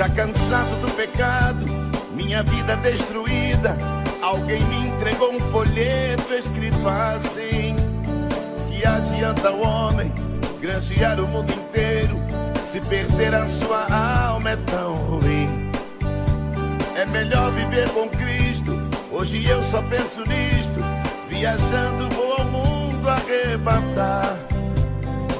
Já cansado do pecado, minha vida destruída. Alguém me entregou um folheto escrito assim: Que adianta o homem granjear o mundo inteiro se perder a sua alma é tão ruim? É melhor viver com Cristo. Hoje eu só penso nisto. Viajando vou ao mundo arrebatar.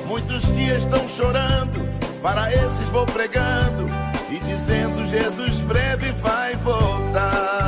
Muitos dias estão chorando, para esses vou pregando dizendo: Jesus breve vai voltar.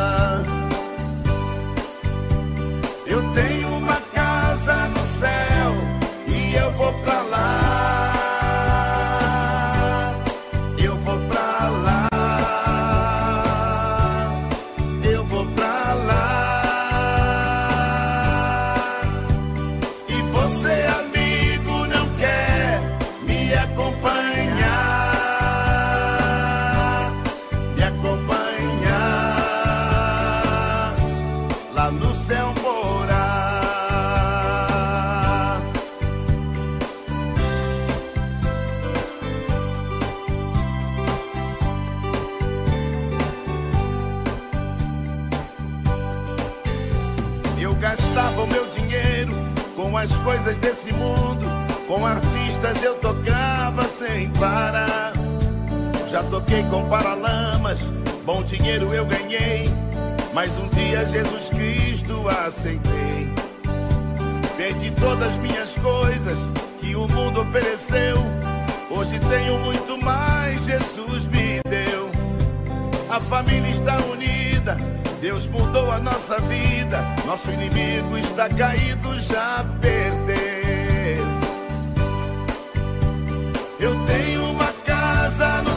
As coisas desse mundo. Com artistas eu tocava sem parar. Já toquei com paralamas, bom dinheiro eu ganhei. Mas um dia Jesus Cristo aceitei. Perdi todas as minhas coisas que o mundo ofereceu. Hoje tenho muito mais, Jesus me deu. A família está unida, Deus mudou a nossa vida. Nosso inimigo está caído, já perdeu. Eu tenho uma casa no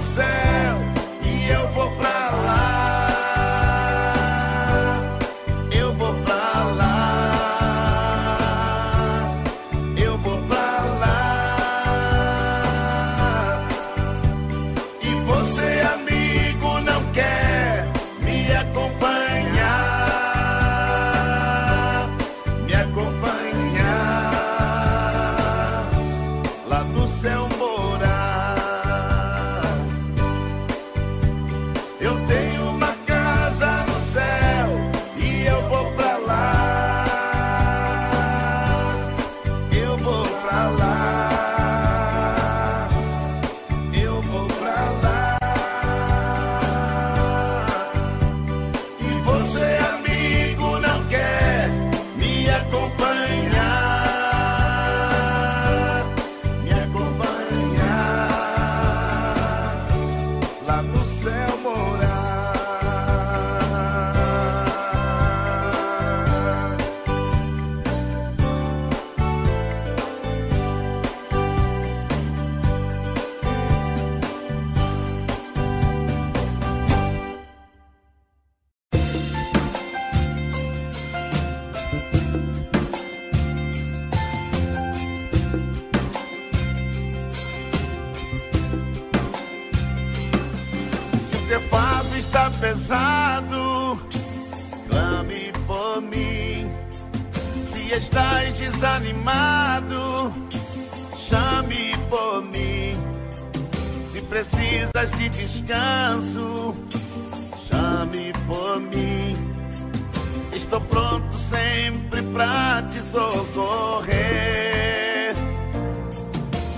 te socorrer.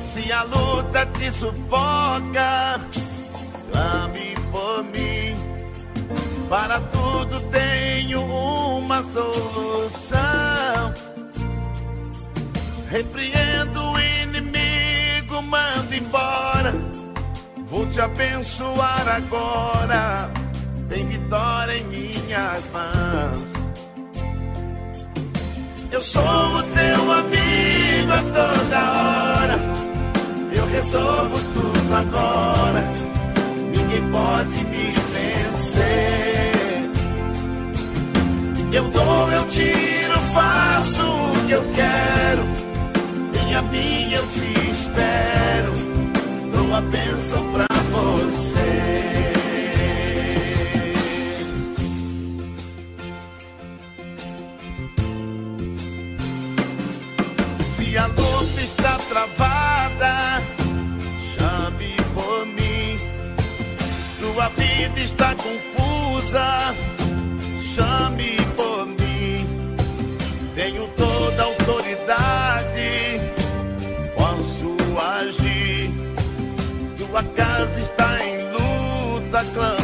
Se a luta te sufoca, clame por mim. Para tudo tenho uma solução. Repreendo o inimigo, mando embora. Vou te abençoar agora. Tem vitória em minhas mãos. Eu sou o teu amigo a toda hora. Eu resolvo tudo agora. Ninguém pode me vencer. Eu dou, eu tiro, faço o que eu quero. Vem a mim, eu te espero. Dou a bênção pra você. Travada, chame por mim. Tu Sua vida está confusa, chame por mim. Tenho toda a autoridade, posso agir. Tua casa está em luta, clame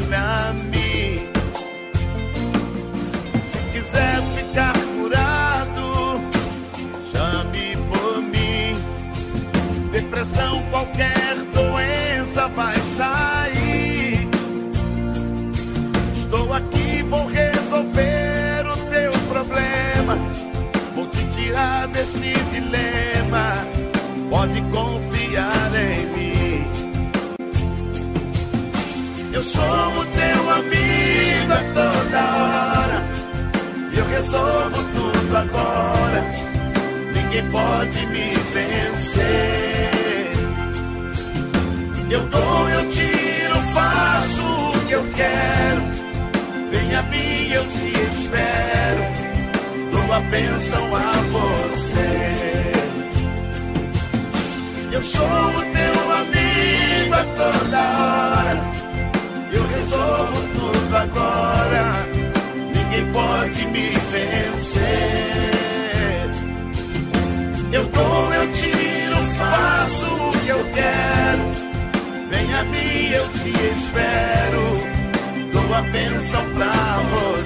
Sou o teu amigo a toda hora. Eu resolvo tudo agora. Ninguém pode me vencer. Eu dou, eu tiro, faço o que eu quero. Vem a mim, eu te espero. Dou a bênção a você. Eu sou o teu amigo a toda agora. Ninguém pode me vencer. Eu dou, eu tiro, faço o que eu quero. Vem a mim, eu te espero. Dou a bênção pra você.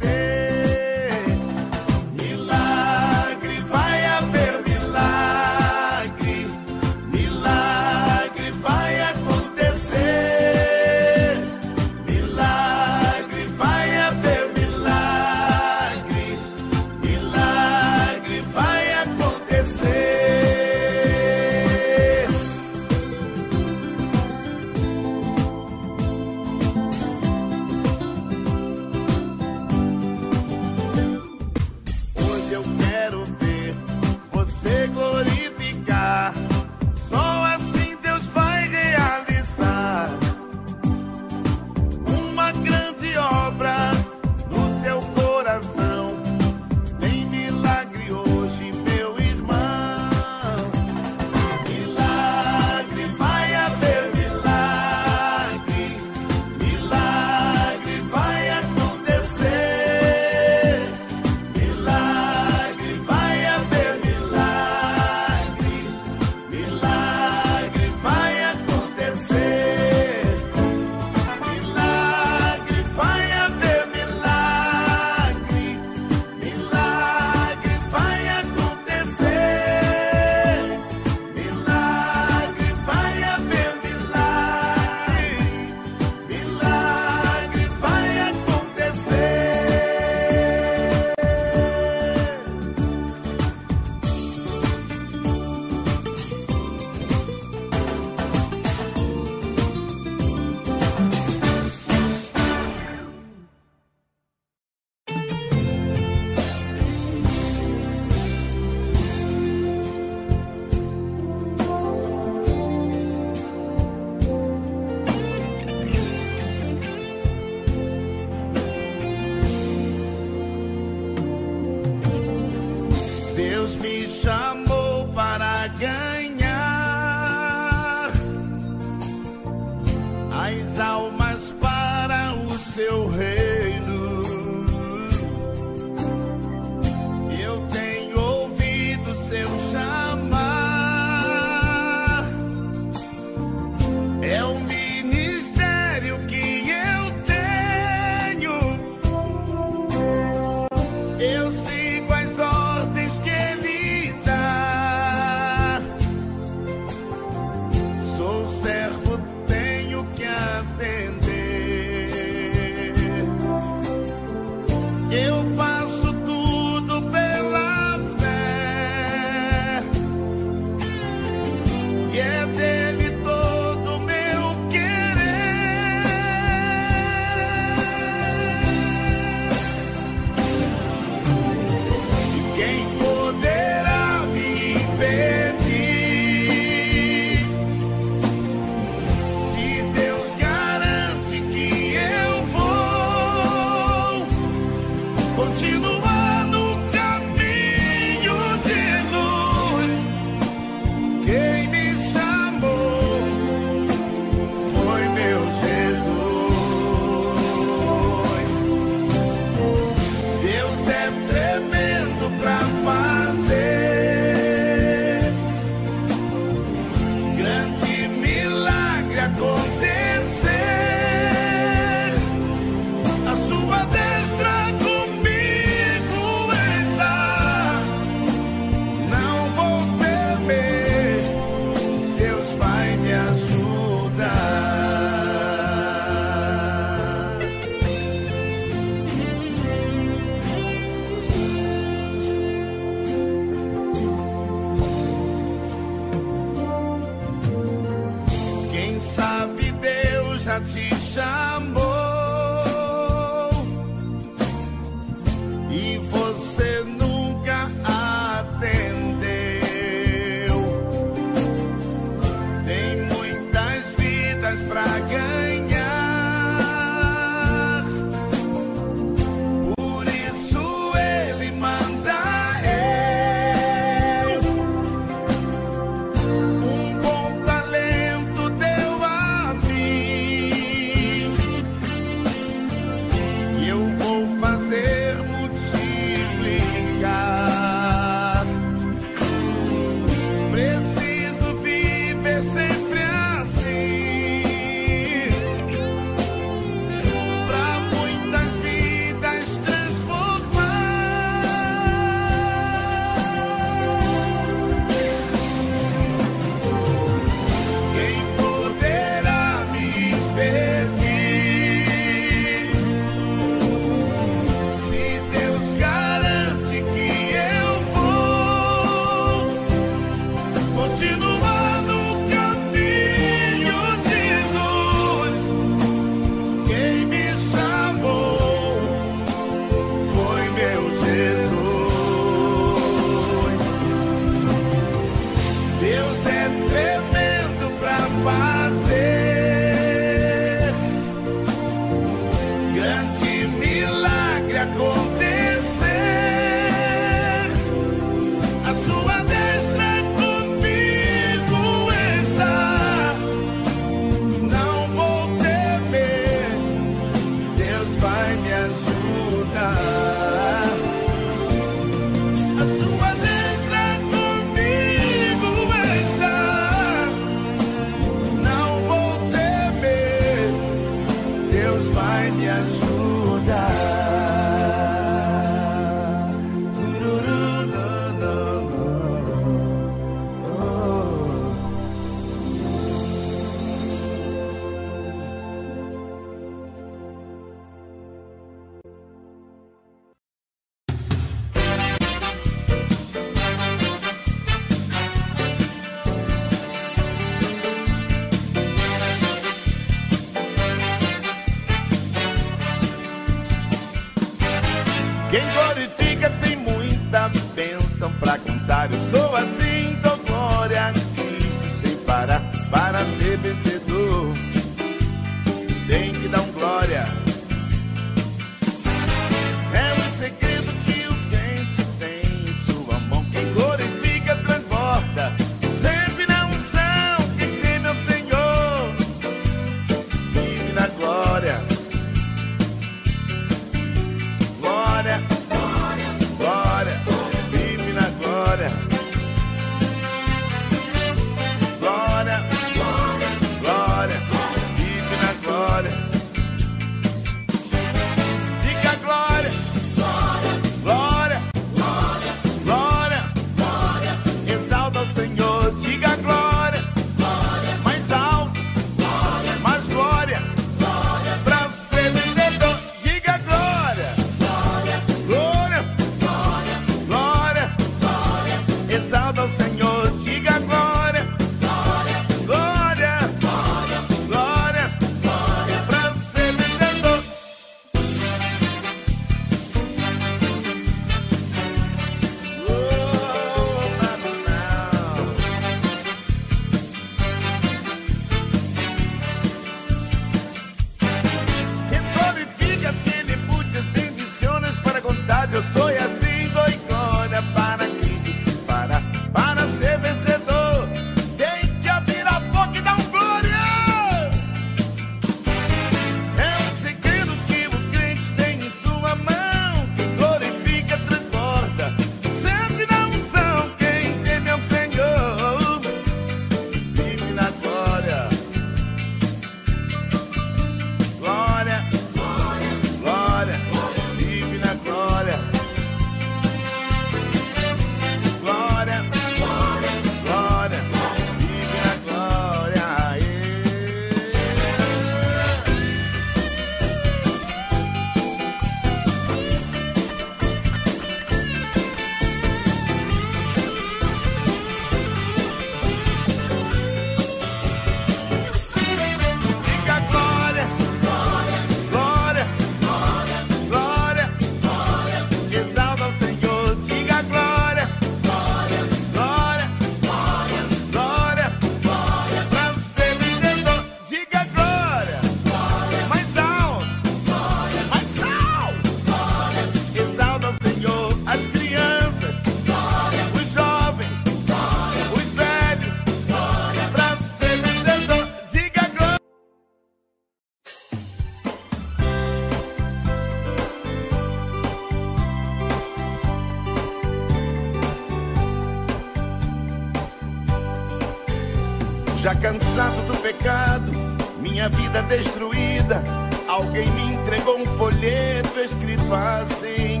Já cansado do pecado, minha vida destruída. Alguém me entregou um folheto escrito assim: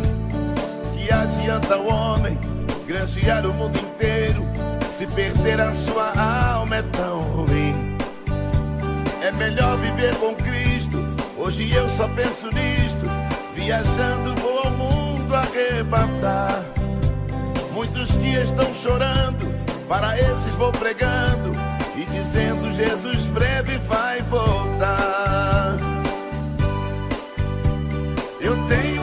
Que adianta o homem granjear o mundo inteiro se perder a sua alma é tão ruim? É melhor viver com Cristo. Hoje eu só penso nisto. Viajando vou ao mundo arrebatar. Muitos dias estão chorando, para esses vou pregando dizendo: Jesus breve vai voltar. Eu tenho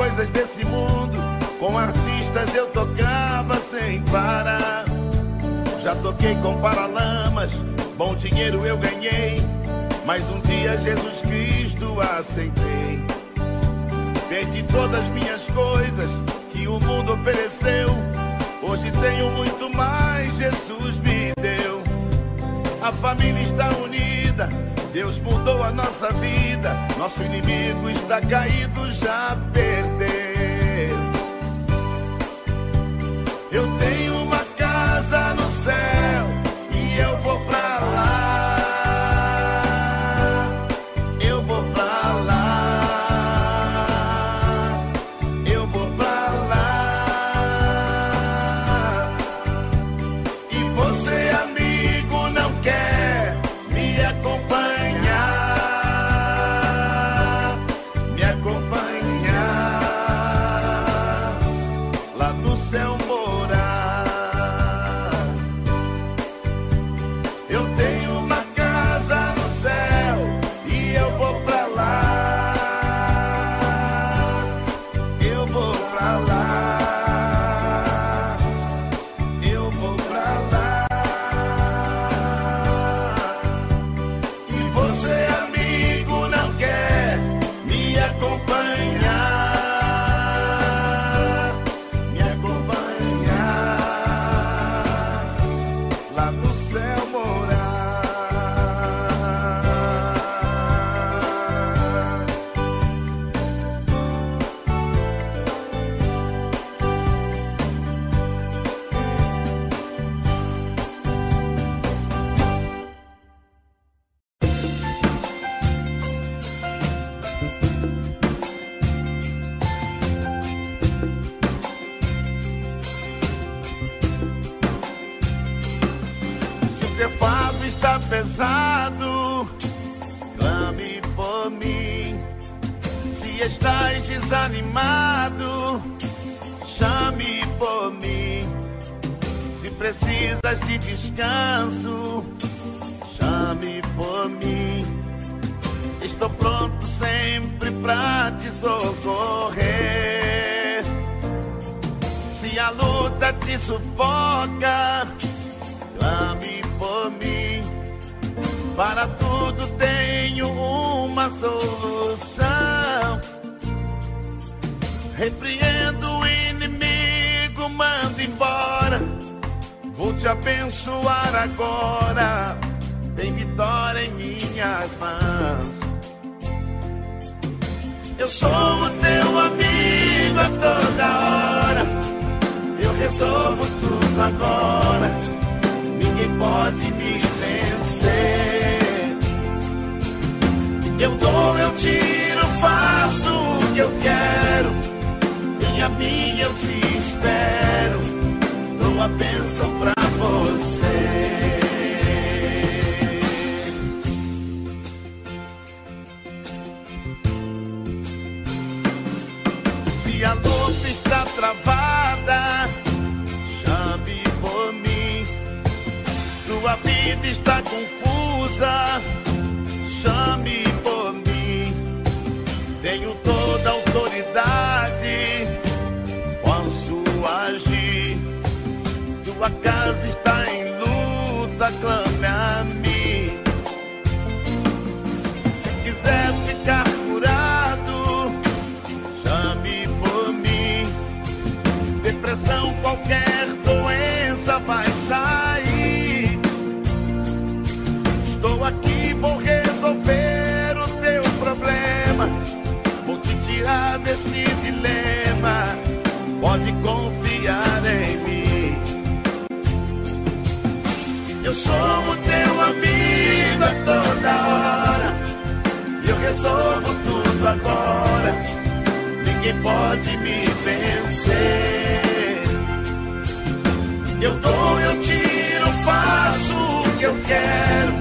coisas desse mundo. Com artistas eu tocava sem parar. Já toquei com paralamas, bom dinheiro eu ganhei. Mas um dia Jesus Cristo aceitei. Perdi todas minhas coisas que o mundo ofereceu. Hoje tenho muito mais, Jesus me deu. A família está unida, Deus mudou a nossa vida. Nosso inimigo está caído, já perdeu. Eu tenho chame por mim. Estou pronto sempre pra te socorrer. Se a luta te sufoca, clame por mim. Para tudo tenho uma solução. Repreendo o inimigo, mando embora. Te abençoar agora. Tem vitória em minhas mãos. Eu sou o teu amigo a toda hora. Eu resolvo tudo agora. Ninguém pode me vencer. Eu dou, eu tiro, faço o que eu quero. Vem a mim, eu te espero. Dou a bênção pra travada, chame por mim. Do está confusa, chame por mim. Tenho toda a autoridade, posso agir. Tua casa está em luta, clame a mim. Depressão, qualquer doença vai sair. Estou aqui, vou resolver o teu problema. Vou te tirar desse dilema. Pode confiar em mim. Eu sou o teu amigo a toda hora. Eu resolvo tudo agora. Ninguém pode me vencer. Eu dou, eu tiro, faço o que eu quero.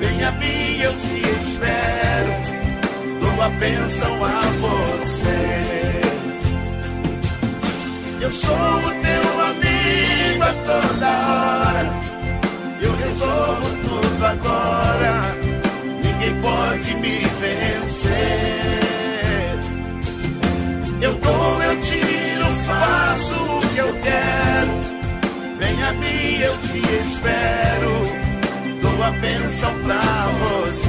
Vem a mim, eu te espero. Dou a bênção a você. Eu sou o teu amigo a toda hora. Eu resolvo tudo agora. Ninguém pode me vencer. Eu dou, eu tiro, faço o que eu quero. Vem a eu te espero. Dou a bênção pra você.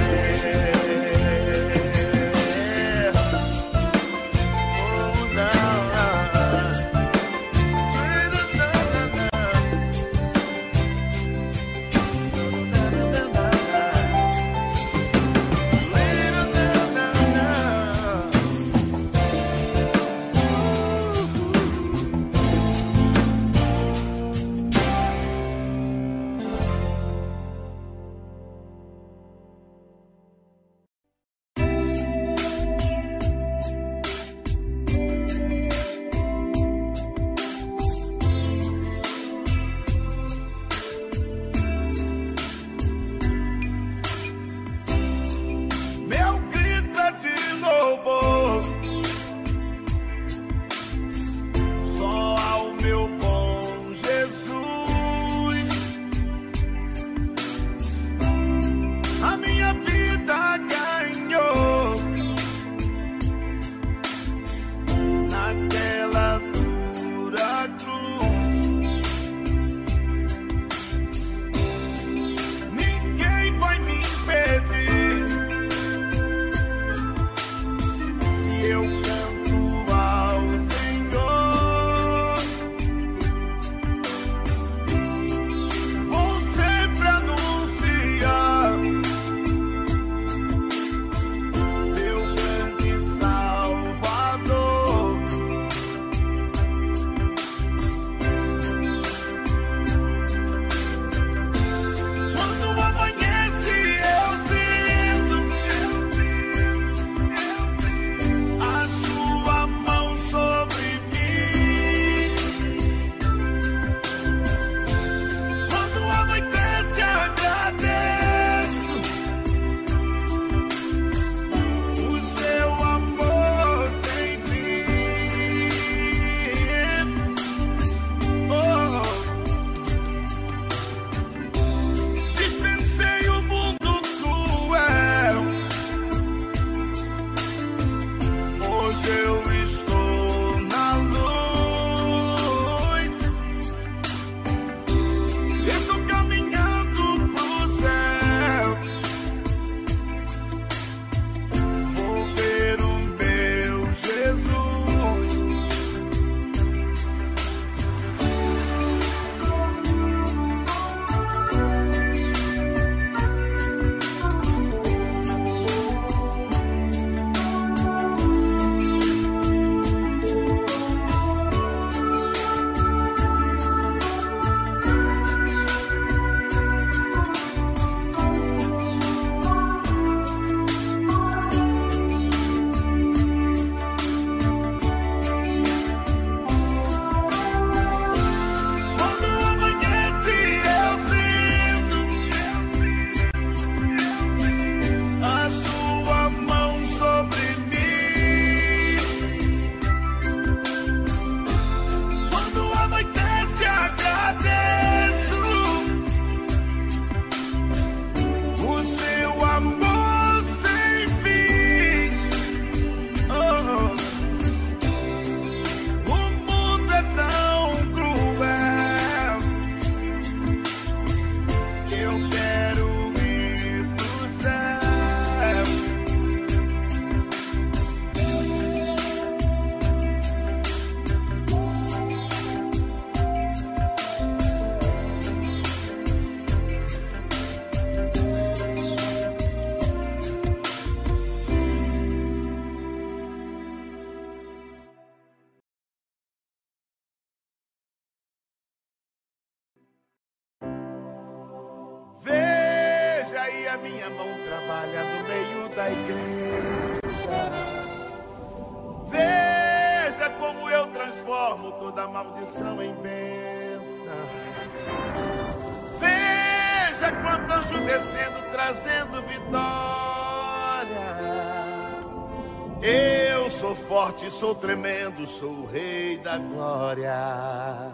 sou tremendo, sou o rei da glória.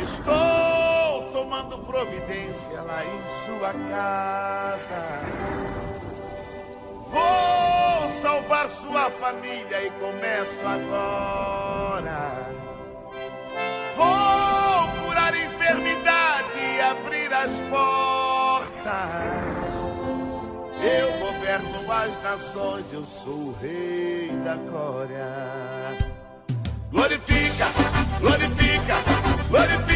Estou tomando providência lá em sua casa. Vou salvar sua família e começo agora. Vou curar a enfermidade e abrir as portas. Eu governo as nações, eu sou o rei da glória. Glorifica, glorifica, glorifica.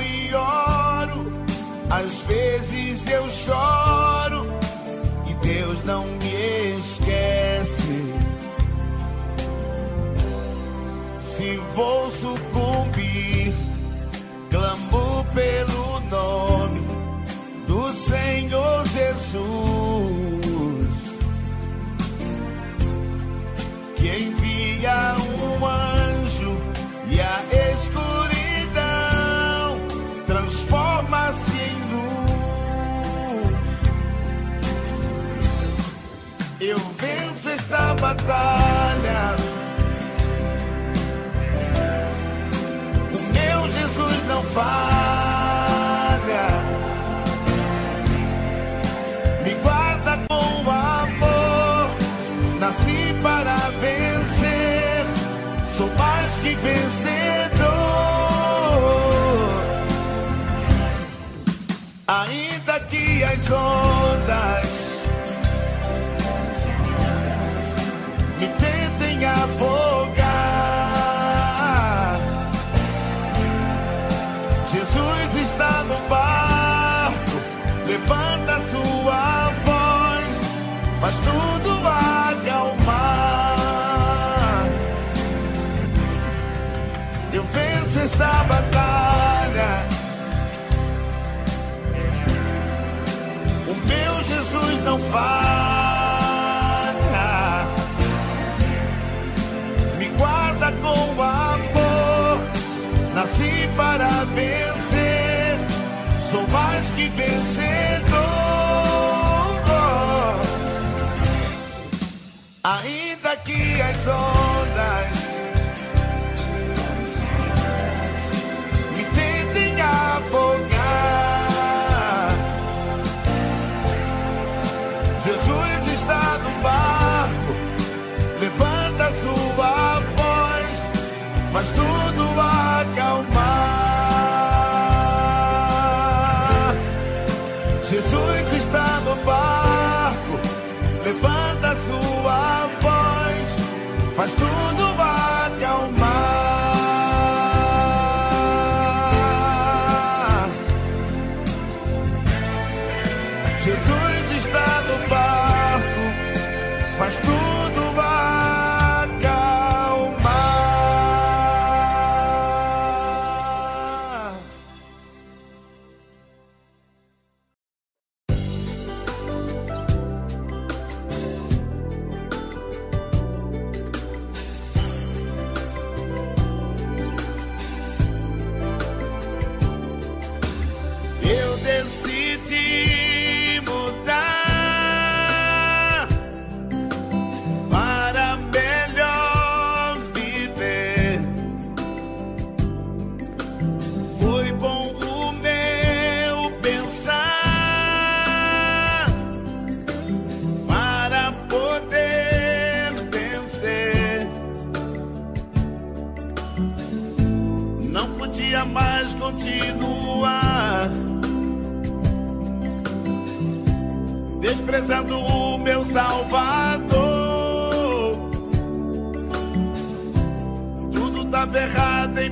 E oro, às vezes eu choro e Deus não me esquece. Se vou sucumbir, batalha. O meu Jesus não falha. Me guarda com amor. Nasci para vencer, sou mais que vencedor. Ainda que as ondas esta batalha. O meu Jesus não falha. Me guarda com amor. Nasci para vencer. Sou mais que vencedor. Ainda que as ondas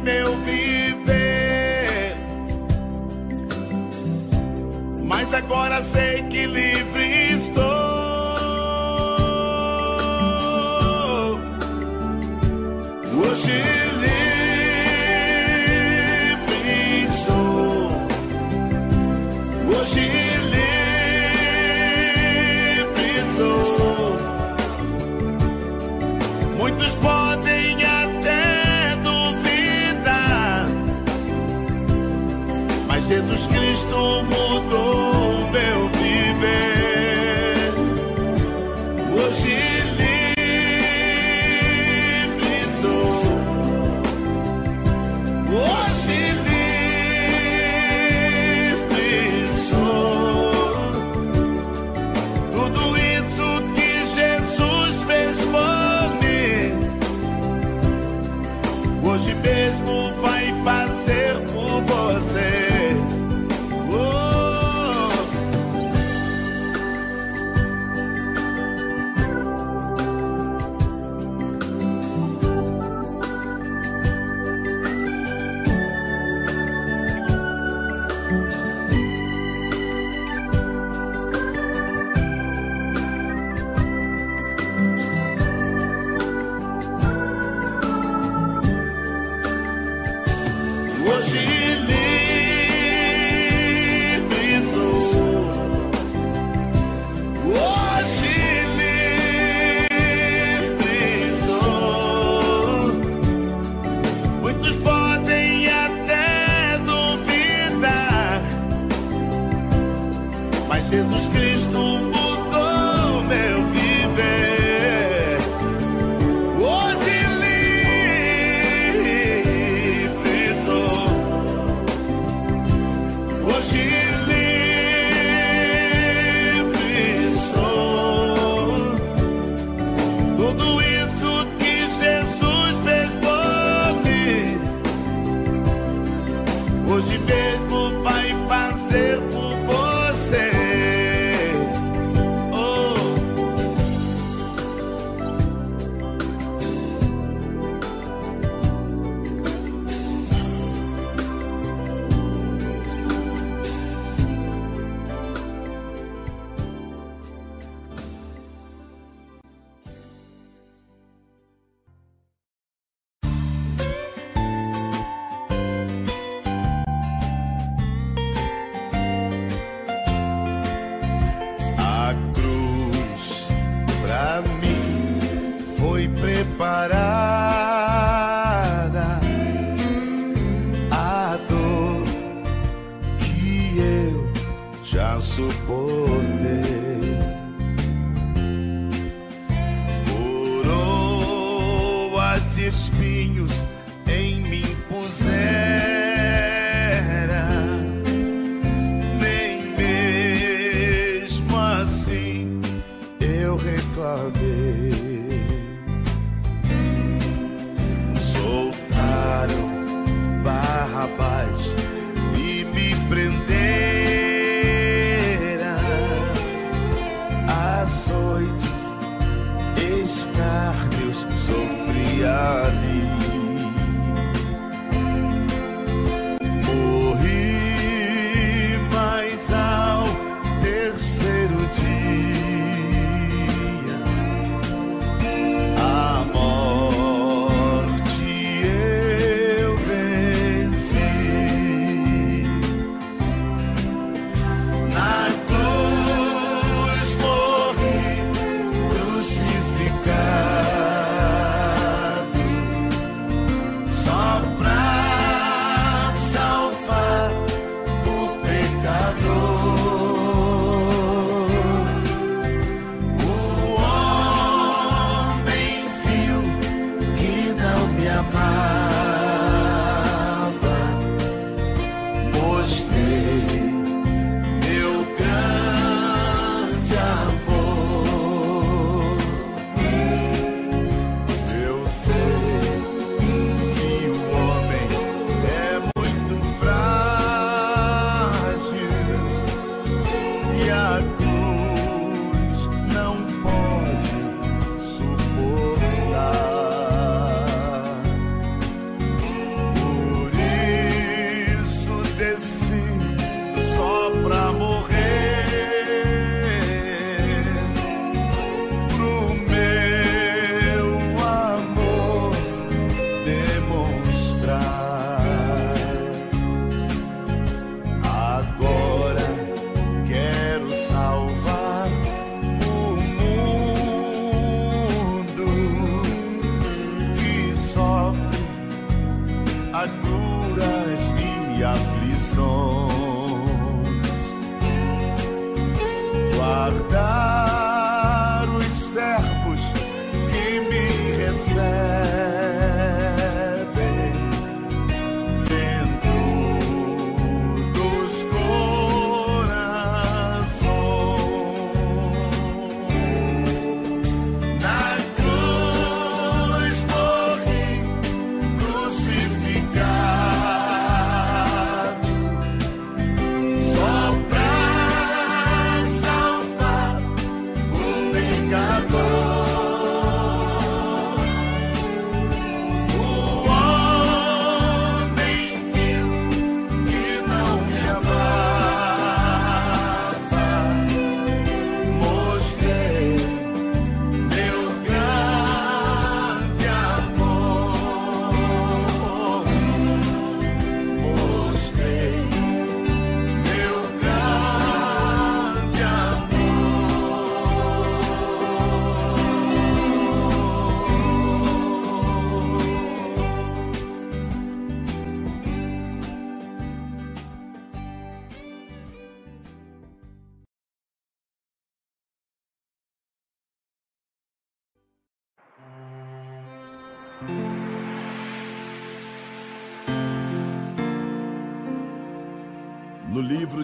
meu viver, mas agora sei que livre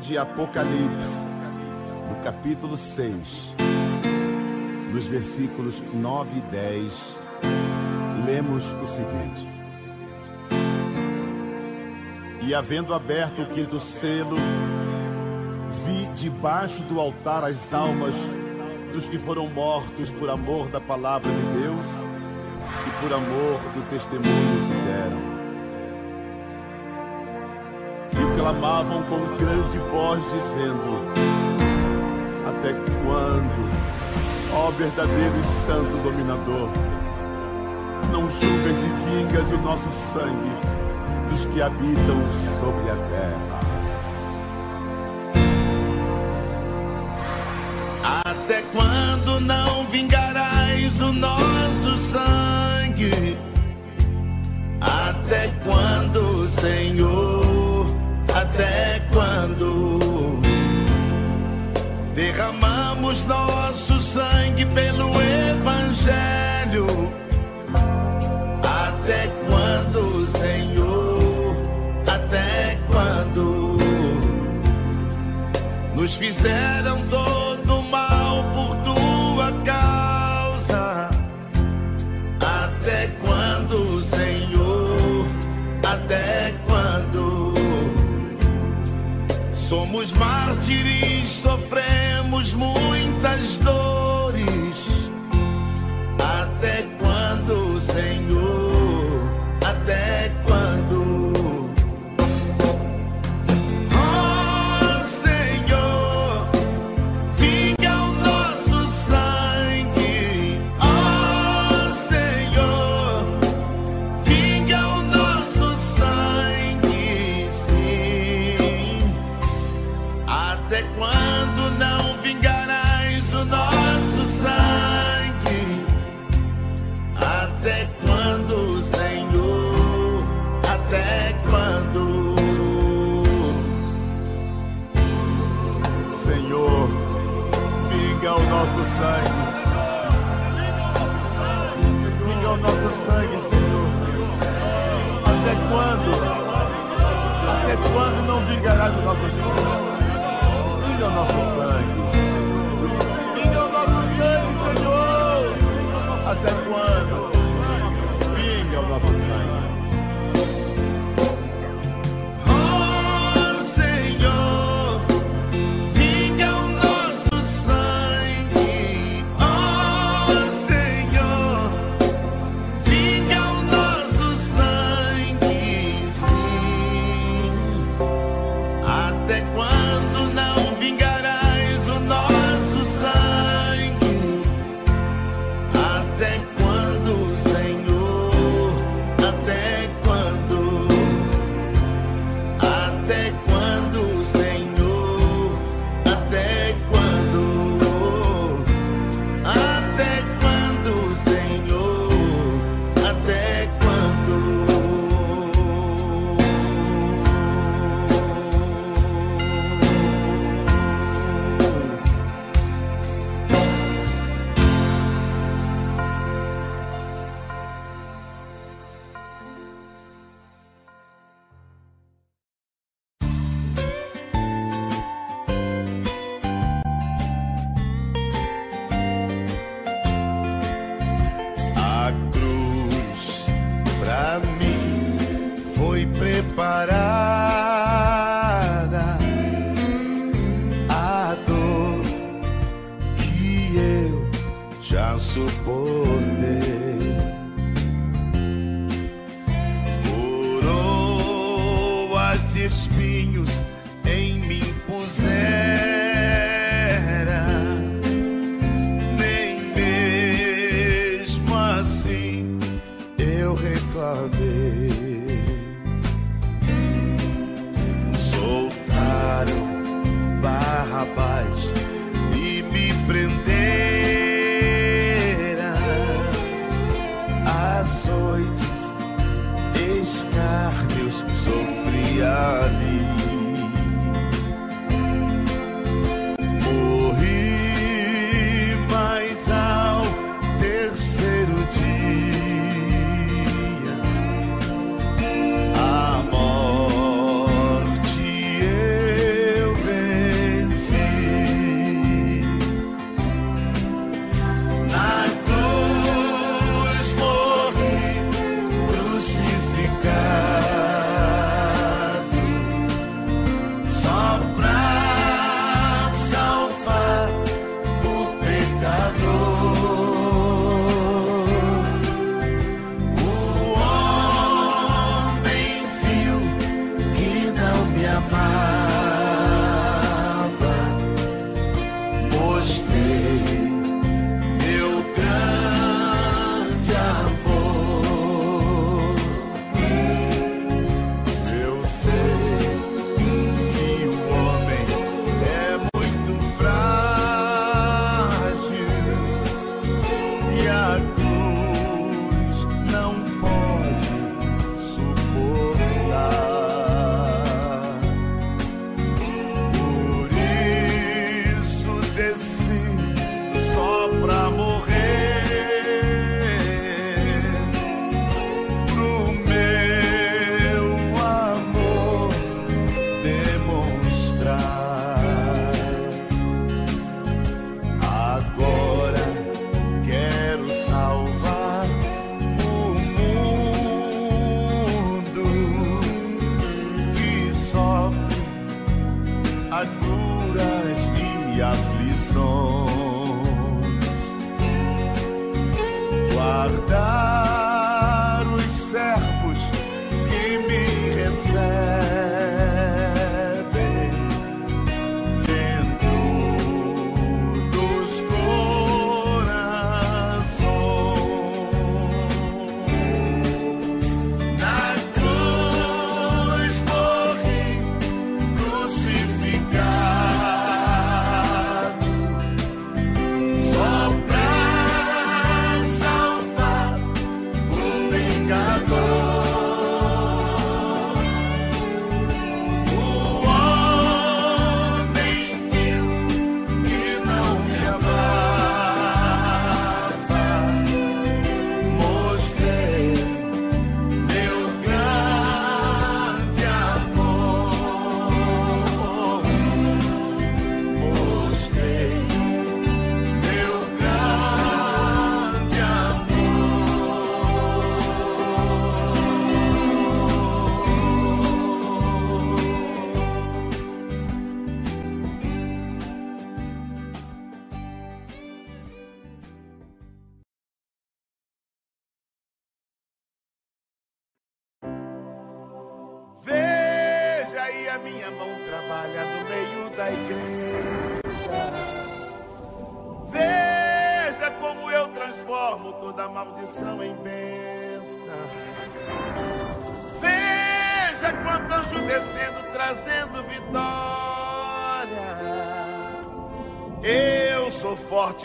de Apocalipse, no capítulo 6, nos versículos 9 e 10, lemos o seguinte: E havendo aberto o quinto selo, vi debaixo do altar as almas dos que foram mortos por amor da palavra de Deus e por amor do testemunho clamavam com grande voz, dizendo: Até quando, ó verdadeiro e santo dominador, não julgas e vingas o nosso sangue dos que habitam sobre a terra? Até quando nos fizeram todo mal por tua causa. Até quando, Senhor? Até quando? Somos mártires, sofremos muitas dores. vingarás o nosso sangue. vinde o nosso sangue. O nosso sangue, Senhor. Até quando? Vinde o nosso sangue.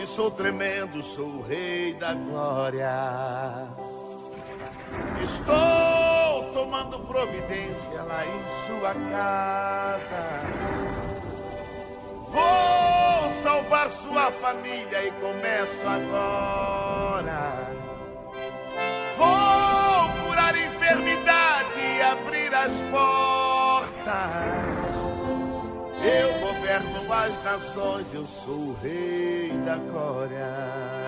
Sou tremendo, sou o rei da glória. Estou tomando providência lá em sua casa. Eu sou o rei da glória.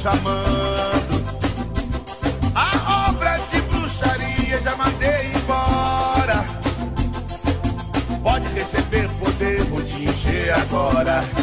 Chamando. A obra de bruxaria já mandei embora. Pode receber poder, vou te encher agora.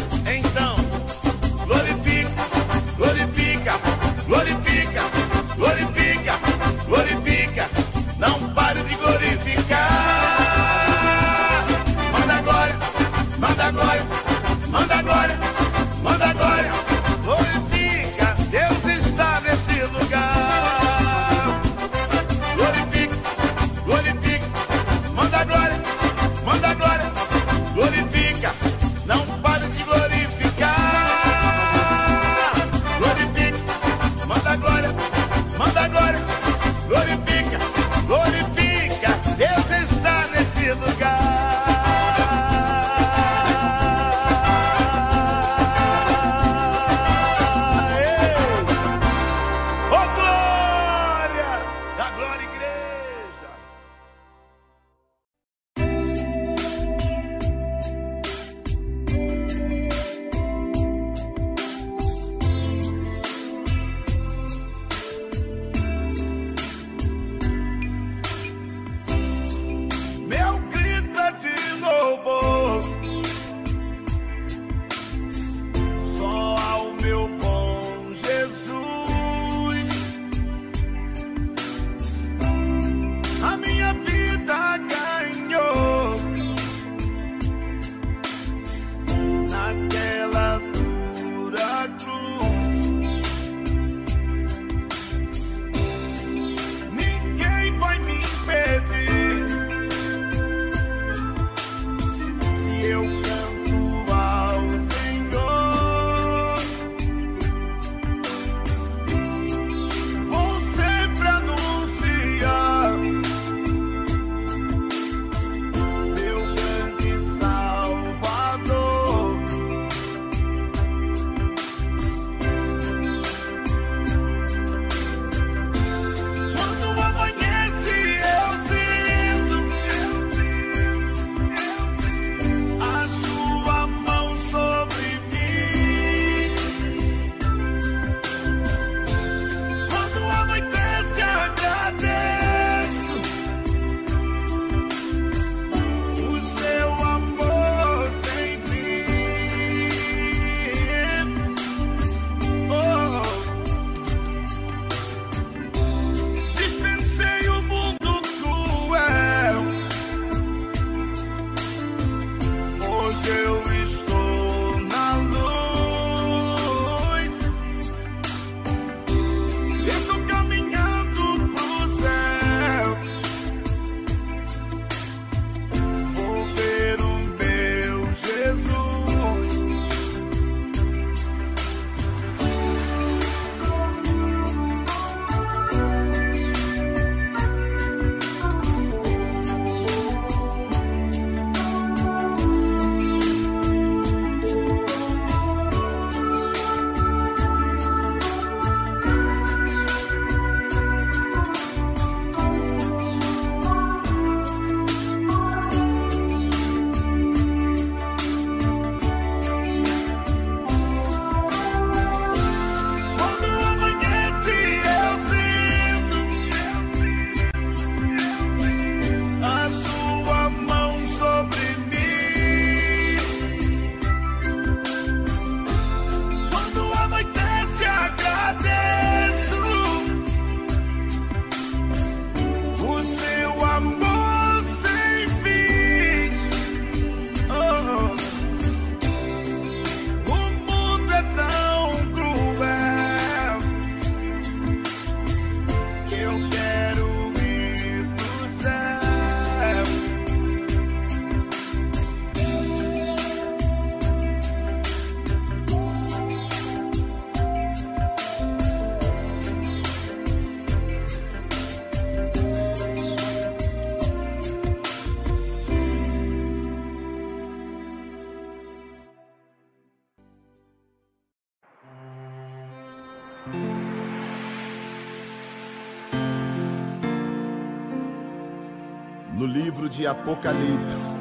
De Apocalipse,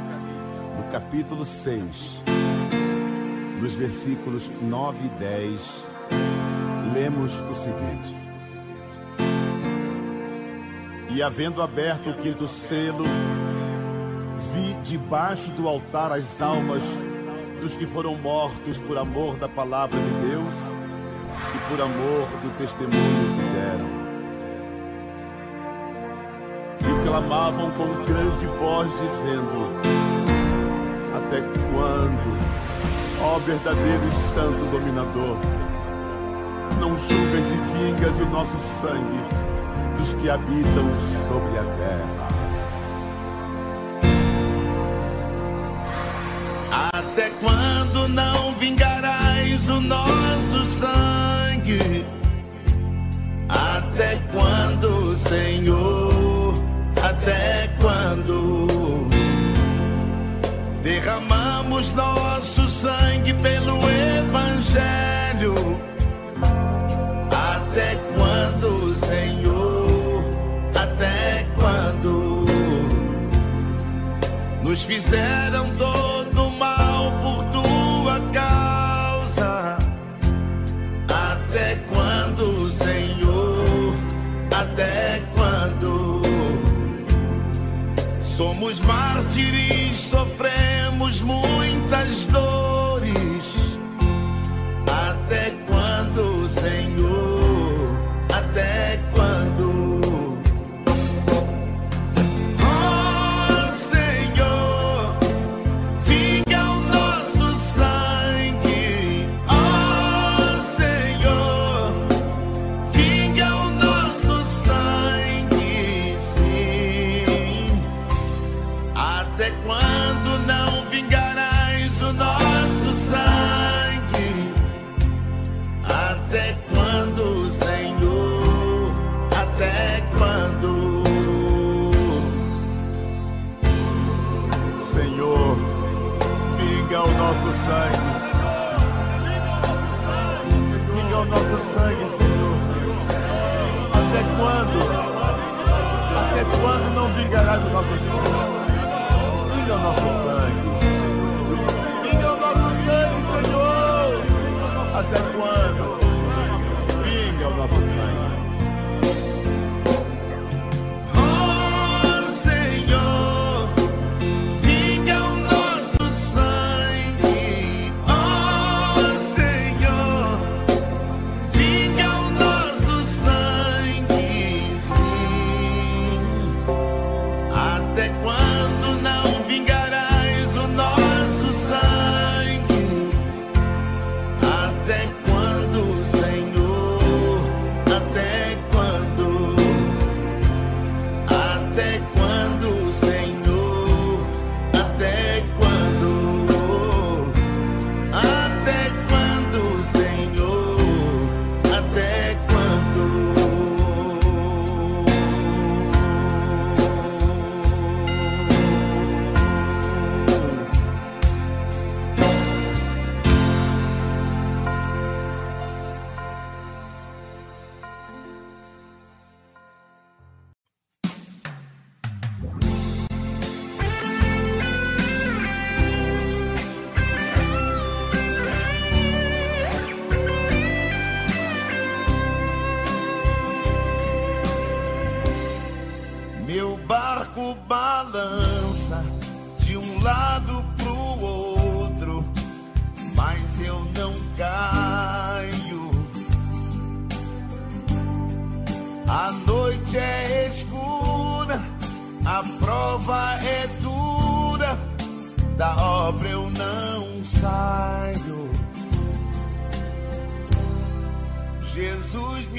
no capítulo 6, nos versículos 9 e 10, lemos o seguinte: E havendo aberto o quinto selo, vi debaixo do altar as almas dos que foram mortos por amor da palavra de Deus e por amor do testemunho que deram. Clamavam com grande voz, dizendo: Até quando, ó verdadeiro e santo dominador, não julgas e vingas o nosso sangue dos que habitam sobre a terra? Até quando não vingarás o nosso sangue? Até quando, Senhor? Fizeram todo mal por tua causa? Até quando, Senhor? Até Somos mártires, sofremos muitas dores. Até quando não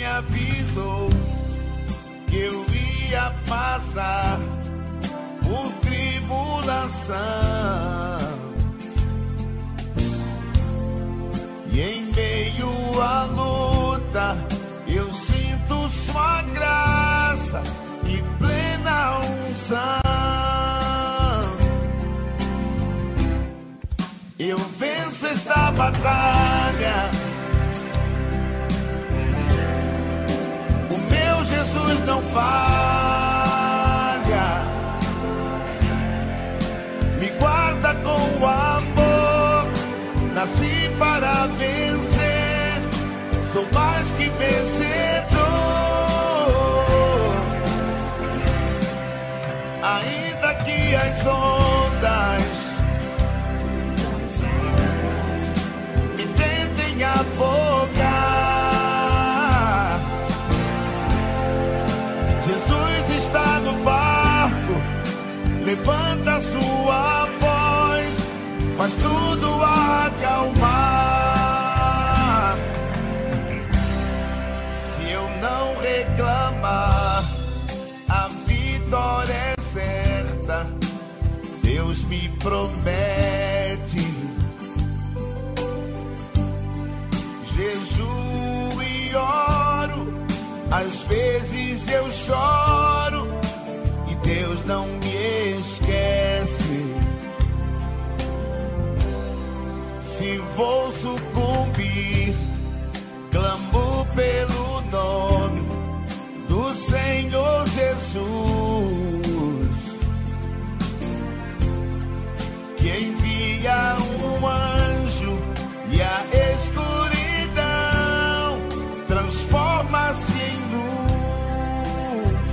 avisou que eu ia passar por tribulação. E em meio à luta, eu sinto sua graça e plena unção. Eu venço esta batalha. Jesus não falha. Me guarda com o amor, nasci para vencer, sou mais que vencedor. Ainda que as sombras. Levanta sua voz, faz tudo acalmar. Se eu não reclamar, a vitória é certa. Deus me promete. Jejuo e oro, às vezes eu choro e Deus não vou sucumbir, clamo pelo nome do Senhor Jesus, que envia um anjo e a escuridão transforma-se em luz.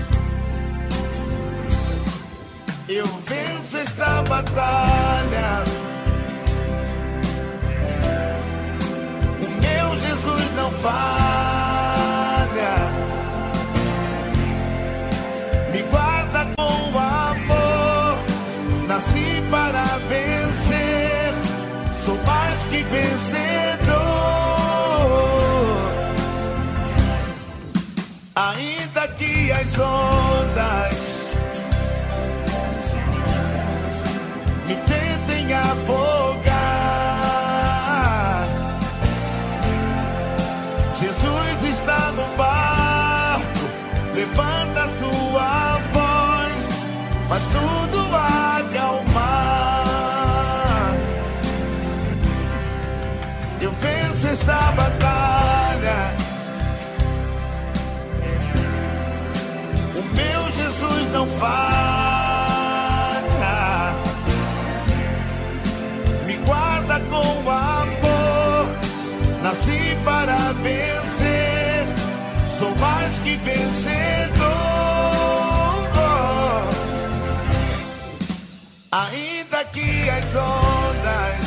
Eu venço esta batalha. Não falha. Me guarda com amor. Nasci para vencer. Sou mais que vencedor. Ainda que as ondas me tentem afogar. Sou mais que vencedor. Ainda que as ondas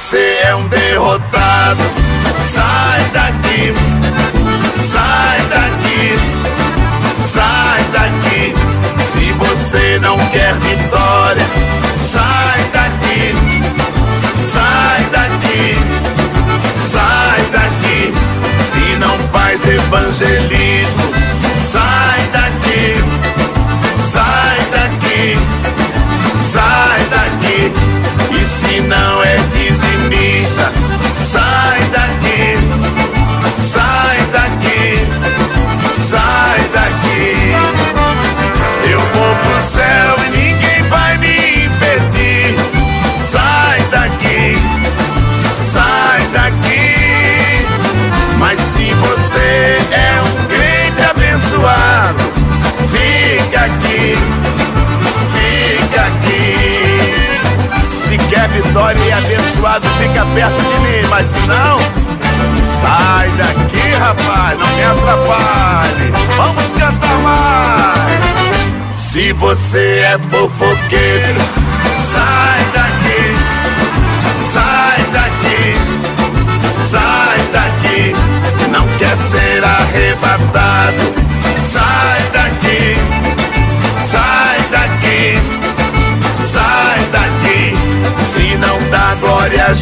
você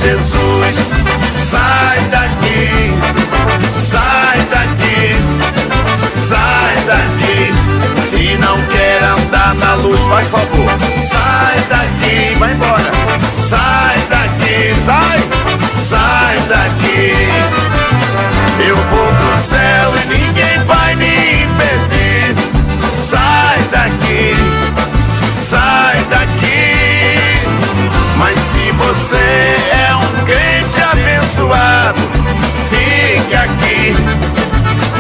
Jesus. Sai daqui, sai daqui, sai daqui. Se não quer andar na luz, faz favor. Sai daqui, vai embora. Sai daqui, sai, sai daqui. Eu vou pro céu e ninguém vai me impedir. Sai daqui, sai daqui. Mas se você abençoado, fica aqui,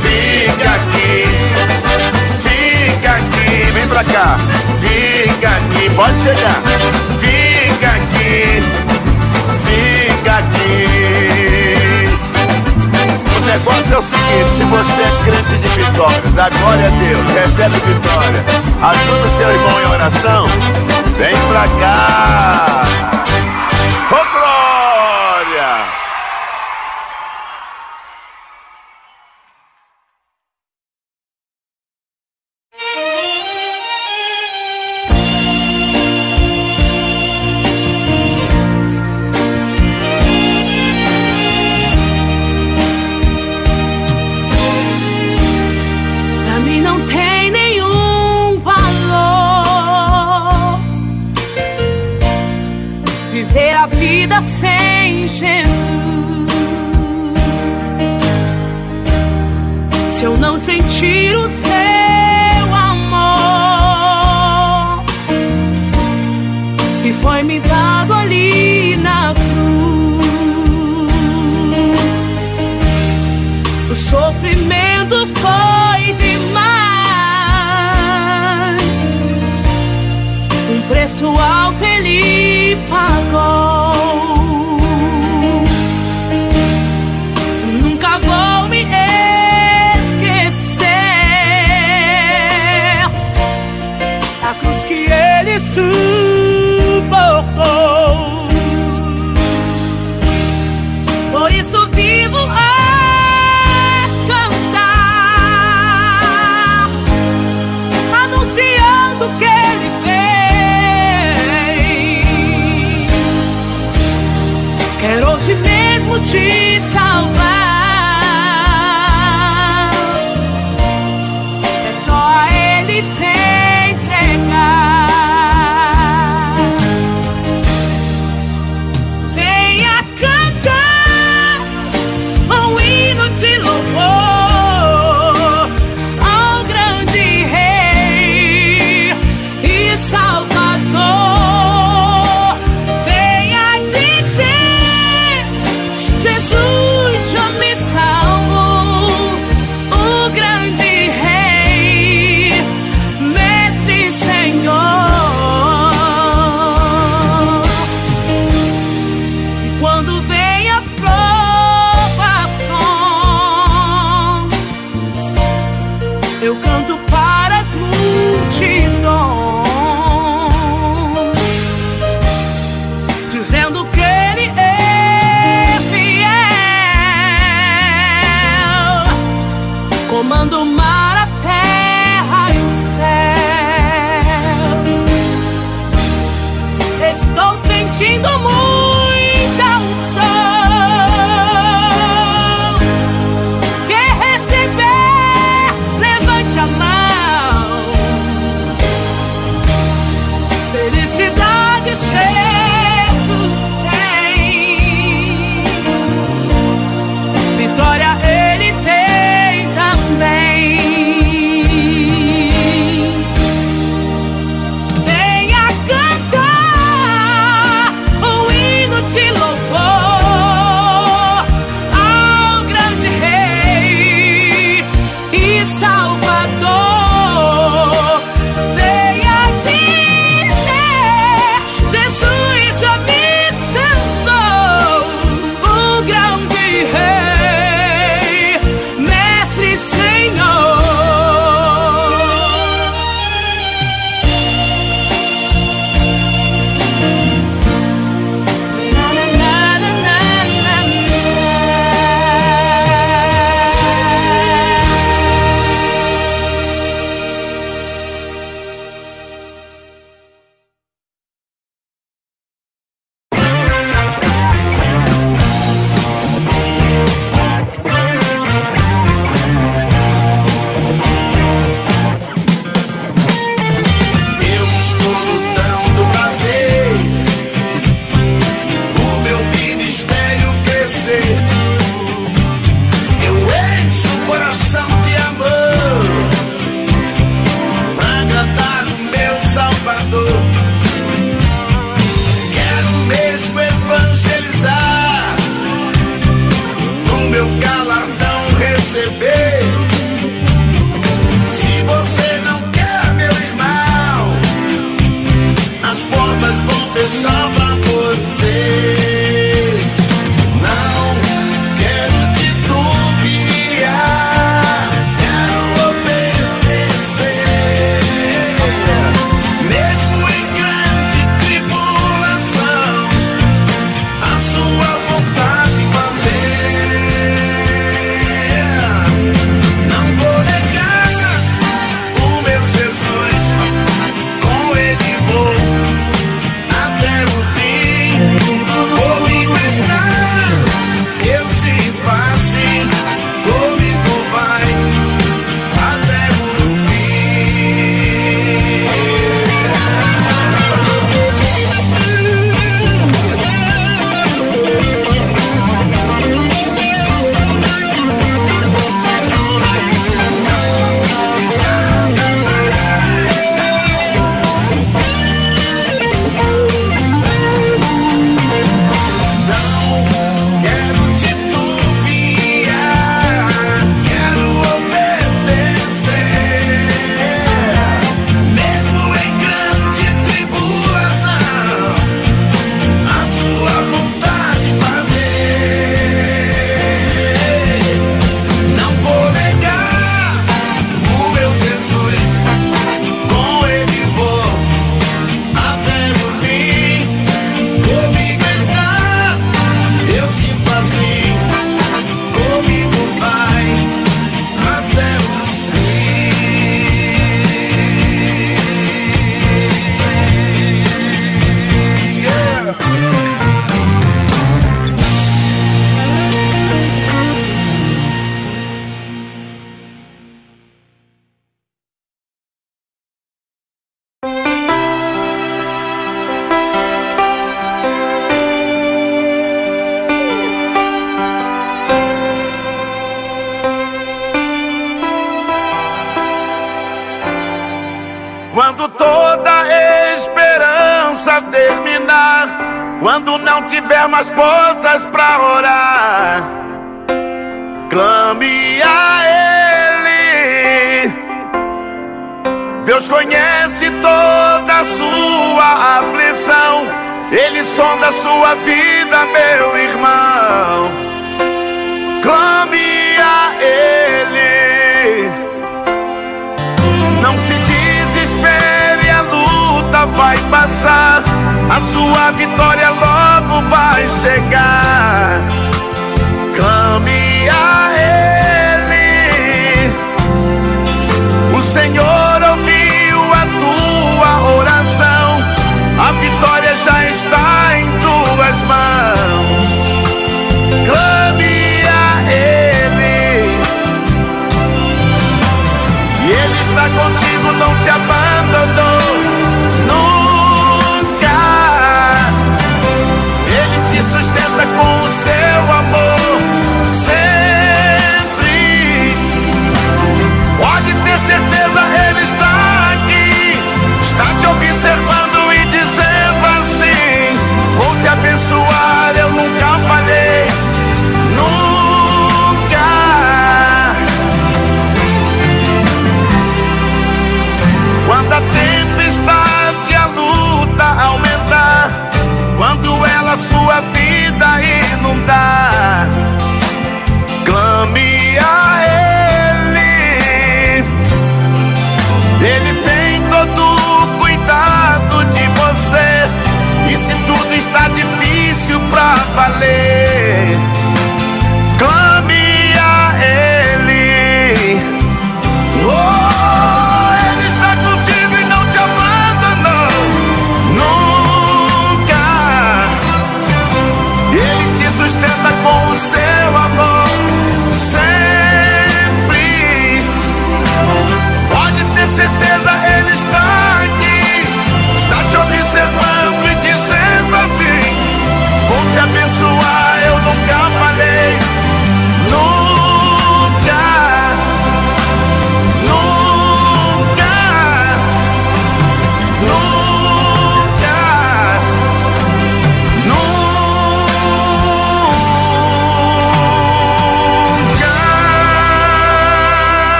fica aqui, fica aqui, vem pra cá, fica aqui, pode chegar, fica aqui, fica aqui. O negócio é o seguinte, se você é crente de vitória, dá glória a Deus, recebe vitória, ajuda o seu irmão em oração, vem pra cá.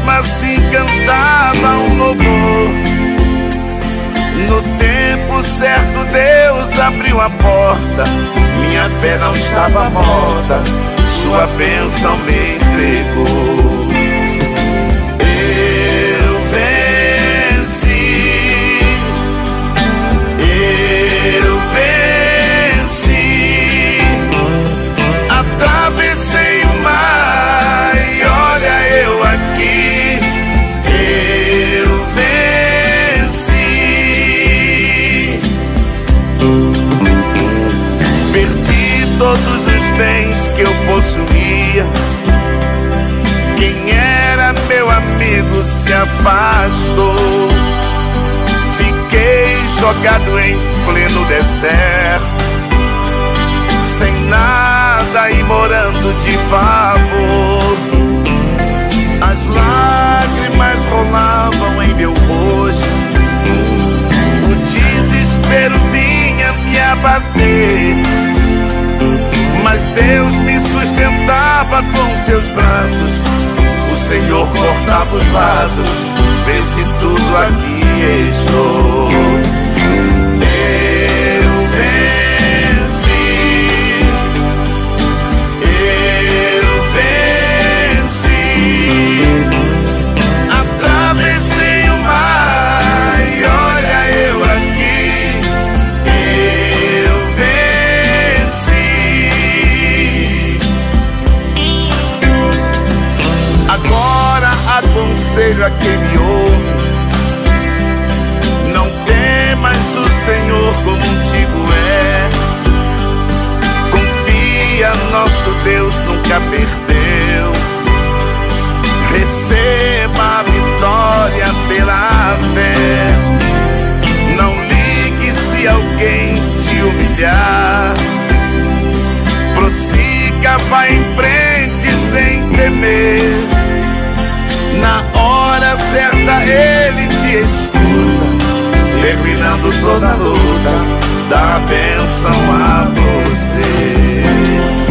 Mesmo assim cantava um louvor. No tempo certo Deus abriu a porta Minha fé não estava morta Sua bênção me entregou bens que eu possuía. Quem era meu amigo se afastou. Fiquei jogado em pleno deserto, sem nada e morando de favor. As lágrimas rolavam em meu rosto. O desespero vinha me abater. Mas Deus me sustentava com seus braços. O Senhor cortava os laços. Vê se tudo aqui estou. Eu aconselho a quem me ouve. Não temas o Senhor contigo é. Confia, nosso Deus nunca perdeu. Receba a vitória pela fé. Não ligue se alguém te humilhar. Prossiga, vá em frente sem temer. Na hora certa ele te escuta. Terminando toda luta, dá bênção a você.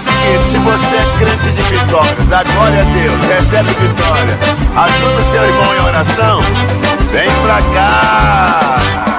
seguinte, se você é crente de vitória, dá glória a Deus, recebe vitória, ajuda seu irmão em oração, vem pra cá.